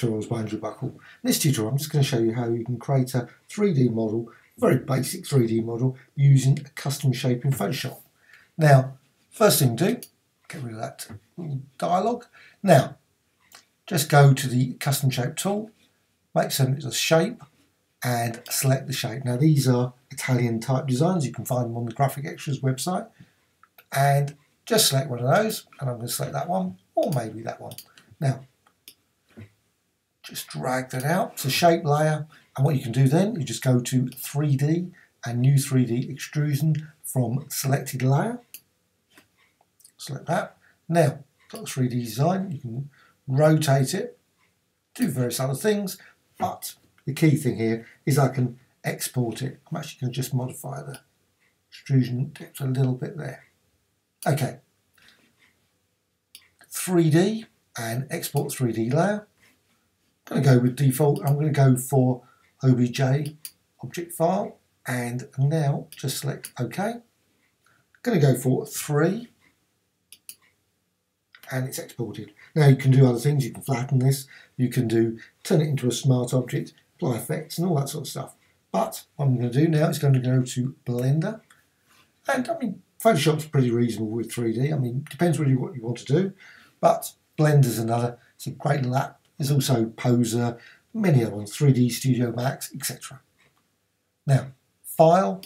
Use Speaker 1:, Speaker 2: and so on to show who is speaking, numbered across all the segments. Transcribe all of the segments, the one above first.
Speaker 1: Tutorials by Andrew Buckle. In this tutorial I'm just going to show you how you can create a 3D model, very basic 3D model, using a custom shape in Photoshop. Now, first thing to do, get rid of that dialog. Now, just go to the custom shape tool, make something as a shape, and select the shape. Now these are Italian type designs, you can find them on the Graphicxtras website. And just select one of those, and I'm going to select that one, or maybe that one. Now, just drag that out. A shape layer. And what you can do then, you just go to 3D and new 3D extrusion from selected layer. Select that. Now, got the 3D design. You can rotate it, do various other things, but the key thing here is I can export it. I'm actually going to just modify the extrusion depth a little bit there. Okay, 3D and export 3D layer. I'm going to go with default. I'm going to go for OBJ object file and now just select OK. I'm going to go for 3 and it's exported. Now you can do other things. You can flatten this. You can do turn it into a smart object, apply effects and all that sort of stuff. But what I'm going to do now is going to go to Blender. And I mean, Photoshop's pretty reasonable with 3D. I mean, depends really what you want to do. But Blender's another. It's a great little app there's also Poser, many other ones, 3D Studio Max, etc. Now, File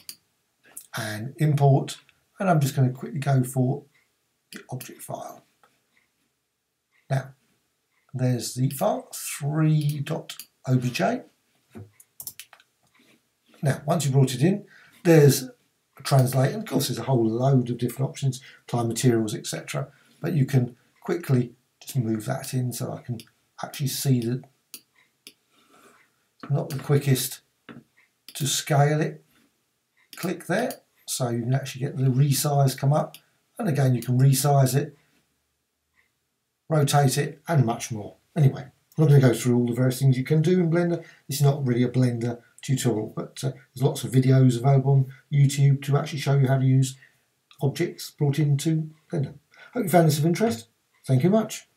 Speaker 1: and Import, and I'm just going to quickly go for the object file. Now, there's the file, 3.obj. Now, once you brought it in, there's translate, and of course there's a whole load of different options, apply materials, etc. But you can quickly just move that in so I can actually see that not the quickest to scale it. Click there so you can actually get the resize come up and again you can resize it, rotate it and much more. Anyway, I'm not going to go through all the various things you can do in Blender. This is not really a Blender tutorial but uh, there's lots of videos available on YouTube to actually show you how to use objects brought into Blender. Hope you found this of interest. Thank you much.